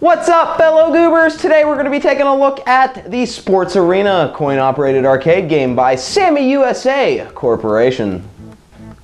What's up, fellow goobers? Today we're going to be taking a look at the Sports Arena coin-operated arcade game by Sammy USA Corporation.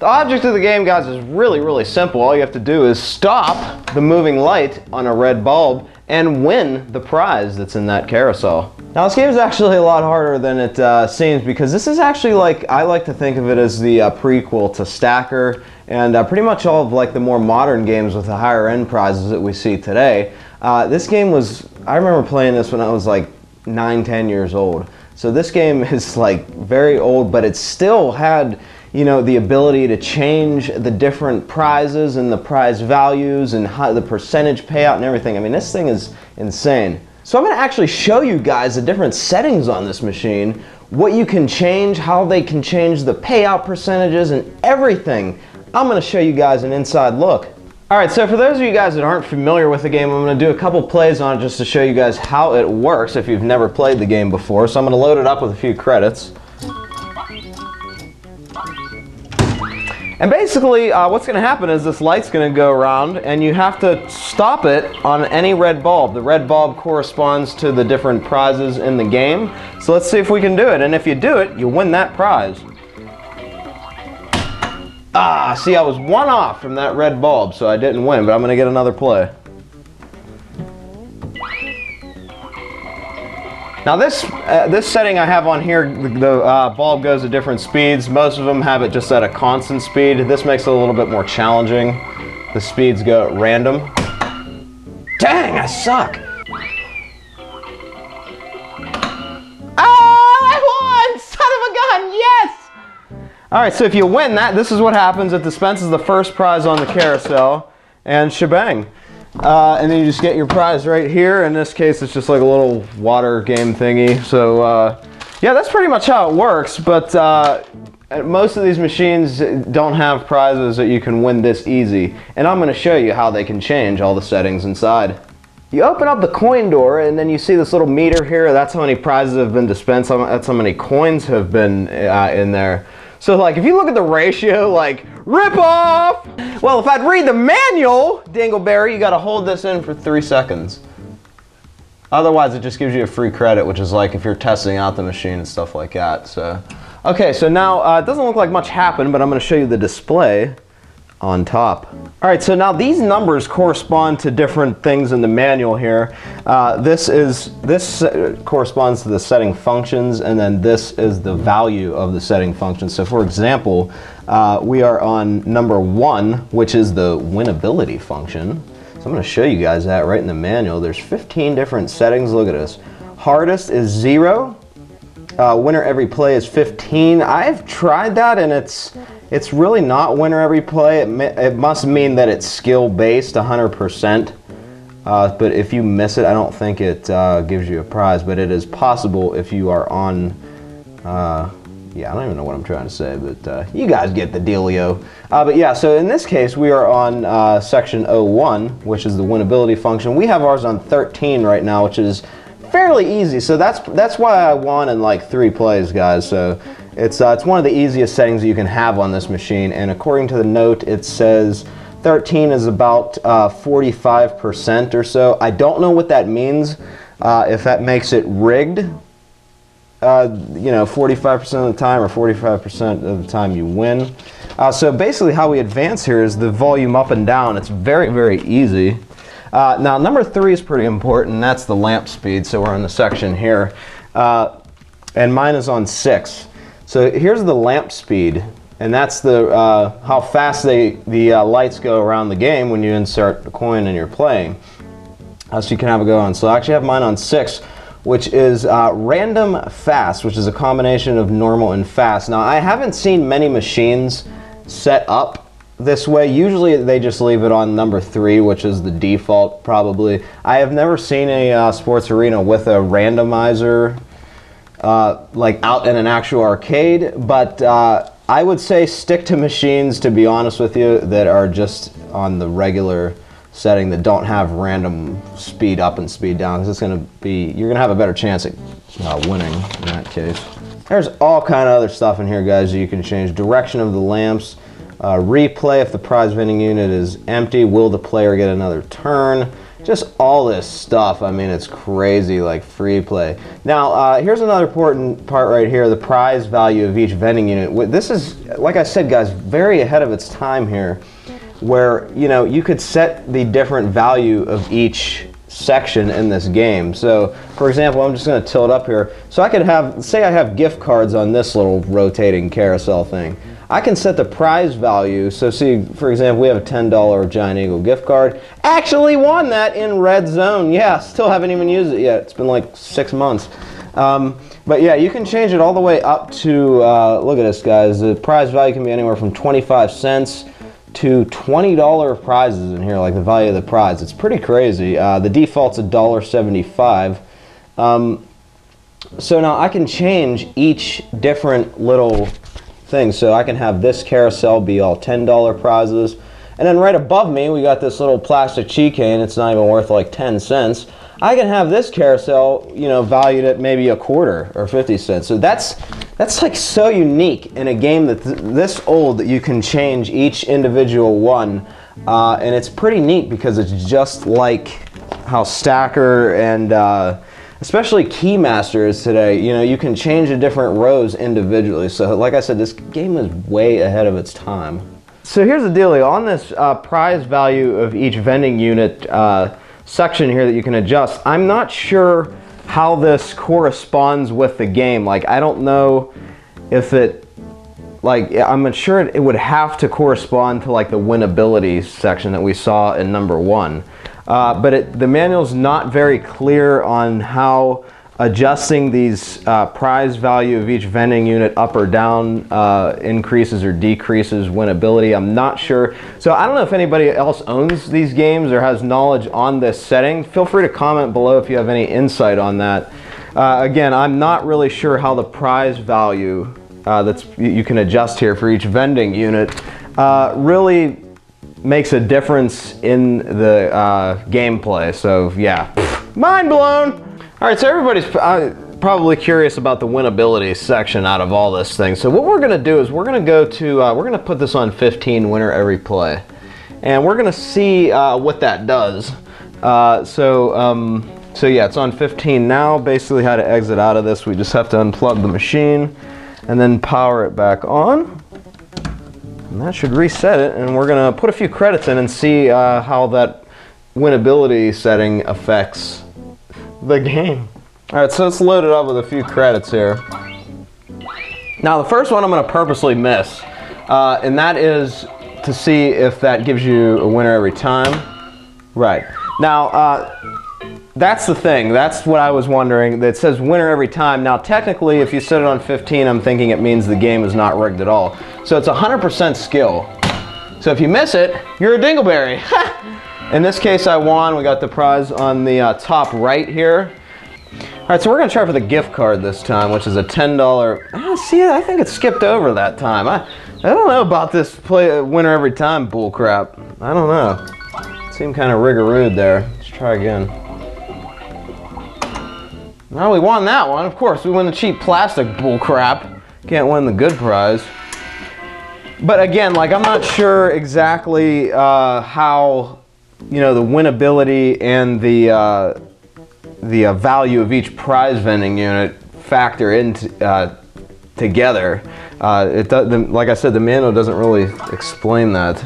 The object of the game, guys, is really, really simple. All you have to do is stop the moving light on a red bulb and win the prize that's in that carousel. Now this game is actually a lot harder than it uh, seems because this is actually like, I like to think of it as the uh, prequel to Stacker and uh, pretty much all of like the more modern games with the higher end prizes that we see today. Uh, this game was, I remember playing this when I was like 9, 10 years old. So this game is like very old, but it still had, you know, the ability to change the different prizes and the prize values and how, the percentage payout and everything. I mean, this thing is insane. So I'm going to actually show you guys the different settings on this machine, what you can change, how they can change the payout percentages and everything. I'm going to show you guys an inside look. Alright, so for those of you guys that aren't familiar with the game, I'm to do a couple plays on it just to show you guys how it works if you've never played the game before. So I'm going to load it up with a few credits. And basically, uh, what's going to happen is this light's going to go around and you have to stop it on any red bulb. The red bulb corresponds to the different prizes in the game. So let's see if we can do it. And if you do it, you win that prize. Ah, see, I was one off from that red bulb, so I didn't win, but I'm going to get another play. Now this uh, this setting I have on here, the, the uh, bulb goes at different speeds. Most of them have it just at a constant speed. This makes it a little bit more challenging. The speeds go at random. Dang, I suck. I won! Son of a gun, yes! All right, so if you win that, this is what happens. It dispenses the first prize on the carousel, and shebang. Uh, and then you just get your prize right here. In this case, it's just like a little water game thingy. So uh, yeah, that's pretty much how it works. But uh, most of these machines don't have prizes that you can win this easy. And I'm going to show you how they can change all the settings inside. You open up the coin door and then you see this little meter here. That's how many prizes have been dispensed. That's how many coins have been uh, in there. So like if you look at the ratio, like rip off. Well, if I'd read the manual, Dingleberry, you gotta hold this in for three seconds. Otherwise, it just gives you a free credit, which is like if you're testing out the machine and stuff like that. So, okay, so now uh, it doesn't look like much happened, but I'm gonna show you the display on top. All right, so now these numbers correspond to different things in the manual here. Uh, this is this corresponds to the setting functions, and then this is the value of the setting function. So for example, uh, we are on number one, which is the winnability function. So I'm gonna show you guys that right in the manual. There's 15 different settings, look at this. Hardest is zero, uh, winner every play is 15. I've tried that and it's it's really not winner every play. It, it must mean that it's skill based 100%. Uh, but if you miss it, I don't think it uh, gives you a prize. But it is possible if you are on. Uh, yeah, I don't even know what I'm trying to say, but uh, you guys get the dealio. Uh, but yeah, so in this case, we are on uh, section 01, which is the winnability function. We have ours on 13 right now, which is fairly easy. So that's that's why I won in like three plays, guys. So it's uh, it's one of the easiest settings you can have on this machine. And according to the note, it says 13 is about 45% uh, or so. I don't know what that means. Uh, if that makes it rigged, uh, you know, 45% of the time or 45% of the time you win. Uh, so basically how we advance here is the volume up and down. It's very, very easy. Uh, now, number three is pretty important. That's the lamp speed. So we're in the section here. Uh, and mine is on six. So here's the lamp speed. And that's the uh, how fast they, the uh, lights go around the game when you insert the coin and you're playing. Uh, so you can have a go on. So I actually have mine on six, which is uh, random fast, which is a combination of normal and fast. Now, I haven't seen many machines set up this way. Usually they just leave it on number three, which is the default probably. I have never seen a uh, sports arena with a randomizer uh, like out in an actual arcade, but uh, I would say stick to machines, to be honest with you, that are just on the regular setting that don't have random speed up and speed down. Because it's going to be, you're going to have a better chance at uh, winning in that case. There's all kind of other stuff in here, guys, you can change. Direction of the lamps, Uh, replay if the prize vending unit is empty. Will the player get another turn? Just all this stuff. I mean, it's crazy, like free play. Now, uh, here's another important part right here the prize value of each vending unit. This is, like I said, guys, very ahead of its time here, where, you know, you could set the different value of each section in this game. So, for example, I'm just going to tilt up here. So I could have, say I have gift cards on this little rotating carousel thing. I can set the prize value. So see, for example, we have a $10 Giant Eagle gift card. Actually won that in red zone. Yeah, still haven't even used it yet. It's been like six months. Um, but yeah, you can change it all the way up to, uh, look at this guys, the prize value can be anywhere from 25 cents to $20 prizes in here, like the value of the prize. It's pretty crazy. Uh, the default's $1.75. Um, so now I can change each different little thing. So I can have this carousel be all $10 prizes. And then right above me, we got this little plastic keychain. It's not even worth like 10 cents. I can have this carousel, you know, valued at maybe a quarter or 50 cents. So that's that's like so unique in a game that th this old that you can change each individual one. Uh, and it's pretty neat because it's just like how Stacker and uh, especially Keymaster is today. You know, you can change the different rows individually. So like I said, this game is way ahead of its time. So here's the dealio. On this uh, prize value of each vending unit uh, section here that you can adjust, I'm not sure how this corresponds with the game. Like, I don't know if it, like, I'm sure it would have to correspond to like the winnability section that we saw in number one. Uh, but it, the manual's not very clear on how adjusting these uh, prize value of each vending unit up or down uh, increases or decreases winnability. I'm not sure. So I don't know if anybody else owns these games or has knowledge on this setting. Feel free to comment below if you have any insight on that. Uh, again, I'm not really sure how the prize value uh, that's you can adjust here for each vending unit uh, really makes a difference in the uh, gameplay. So yeah, mind blown. All right, so everybody's uh, probably curious about the winnability section out of all this thing. So what we're gonna do is we're gonna go to, uh, we're gonna put this on 15 winner every play. And we're gonna see uh, what that does. Uh, so, um, so yeah, it's on 15 now. Basically how to exit out of this, we just have to unplug the machine and then power it back on. And that should reset it. And we're gonna put a few credits in and see uh, how that winnability setting affects the game. All right, so let's load it up with a few credits here. Now, the first one I'm to purposely miss, uh, and that is to see if that gives you a winner every time. Right. Now, uh, that's the thing. That's what I was wondering. That says winner every time. Now, technically, if you set it on 15, I'm thinking it means the game is not rigged at all. So it's 100% skill. So if you miss it, you're a dingleberry. In this case, I won. We got the prize on the uh, top right here. All right, so we're gonna try for the gift card this time, which is a $10. Ah, see, I think it skipped over that time. I, I don't know about this play winner every time bull crap. I don't know. Seemed kind of rigorous there. Let's try again. Well, we won that one. Of course, we win the cheap plastic bull crap. Can't win the good prize. But again, like I'm not sure exactly uh, how you know, the winnability and the, uh, the uh, value of each prize vending unit factor in uh, together. Uh, it does, the, like I said, the manual doesn't really explain that.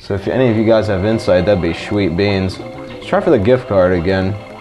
So if any of you guys have insight, that'd be sweet beans. Let's try for the gift card again.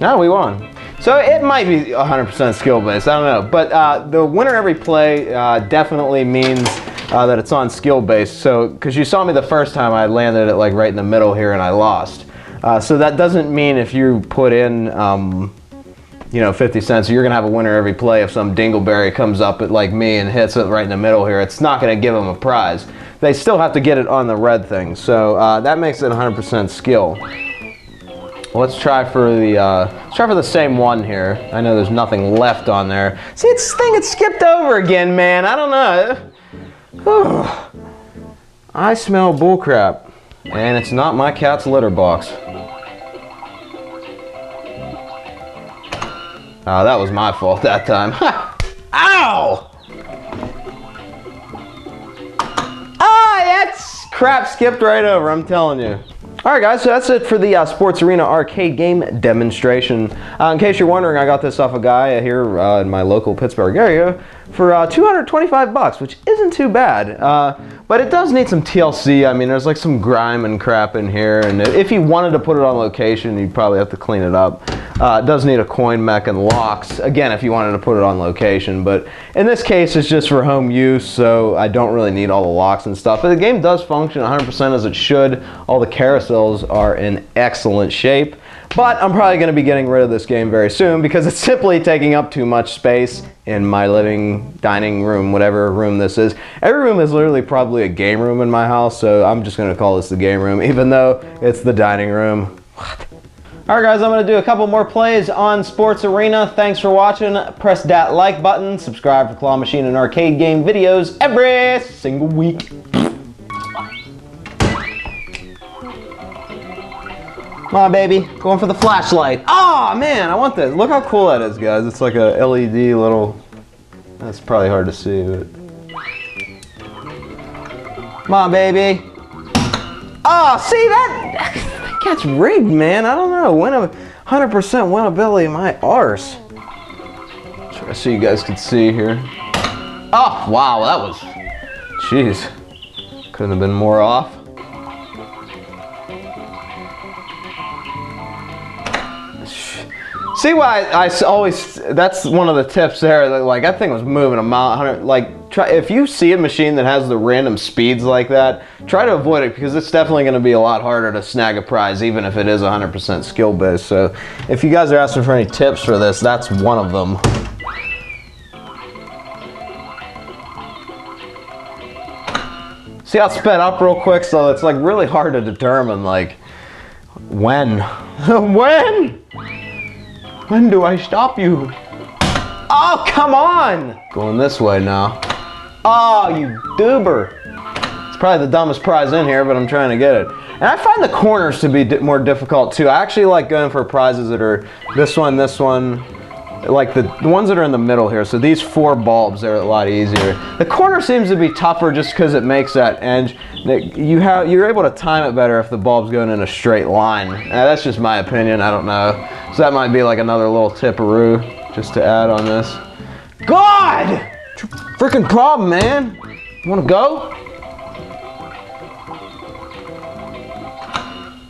Now we won. So it might be 100% skill based, I don't know. But uh, the winner every play uh, definitely means uh, that it's on skill based. So, because you saw me the first time, I landed it like right in the middle here and I lost. Uh, so that doesn't mean if you put in, um, you know, 50 cents, you're gonna have a winner every play. If some dingleberry comes up at like me and hits it right in the middle here, it's not gonna give them a prize. They still have to get it on the red thing. So uh, that makes it 100% skill. Let's try for the uh, let's try for the same one here. I know there's nothing left on there. See, it's thing it skipped over again, man. I don't know. I smell bullcrap, and it's not my cat's litter box. Oh, that was my fault that time. Ow! Oh that's crap skipped right over, I'm telling you. All right, guys, so that's it for the uh, Sports Arena arcade game demonstration. Uh, in case you're wondering, I got this off a guy here uh, in my local Pittsburgh area for uh, 225 bucks, which isn't too bad. Uh, but it does need some TLC. I mean, there's like some grime and crap in here, and if you wanted to put it on location, you'd probably have to clean it up. Uh, it does need a coin mech and locks, again, if you wanted to put it on location. But in this case, it's just for home use, so I don't really need all the locks and stuff. But the game does function 100% as it should. All the are in excellent shape. But I'm probably going to be getting rid of this game very soon because it's simply taking up too much space in my living, dining room, whatever room this is. Every room is literally probably a game room in my house, so I'm just going to call this the game room, even though it's the dining room. What? Alright guys, I'm going to do a couple more plays on Sports Arena. Thanks for watching. Press that like button. Subscribe for Claw Machine and arcade game videos every single week. Come on, baby. Going for the flashlight. Oh, man, I want this. Look how cool that is, guys. It's like a LED little... That's probably hard to see, but... Come on, baby. Oh, see that? that That's rigged, man. I don't know. Win a 100% winnability my arse. Try so you guys can see here. Oh, wow, that was... Jeez. Couldn't have been more off. See why I, I, always, that's one of the tips there, that, like that thing was moving a mile, 100, like try, if you see a machine that has the random speeds like that, try to avoid it because it's definitely going to be a lot harder to snag a prize even if it is 100% skill based. So if you guys are asking for any tips for this, that's one of them. See how it sped up real quick? So it's like really hard to determine like when. when? When do I stop you? Oh, come on! Going this way now. Oh, you doober. It's probably the dumbest prize in here, but I'm trying to get it. And I find the corners to be di more difficult too. I actually like going for prizes that are this one, this one, like the, the ones that are in the middle here. So these four bulbs are a lot easier. The corner seems to be tougher just because it makes that edge. You have, you're able to time it better if the bulb's going in a straight line. Now, that's just my opinion, I don't know. So that might be like another little tipperoo just to add on this. God! Freaking problem, man. You wanna go?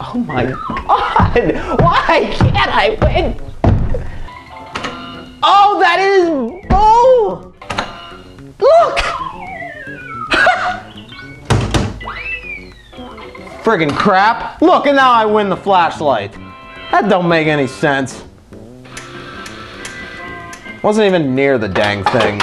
Oh my God! Why can't I win? Oh, that is bull! Look! Friggin' crap. Look, and now I win the flashlight. That don't make any sense. Wasn't even near the dang thing.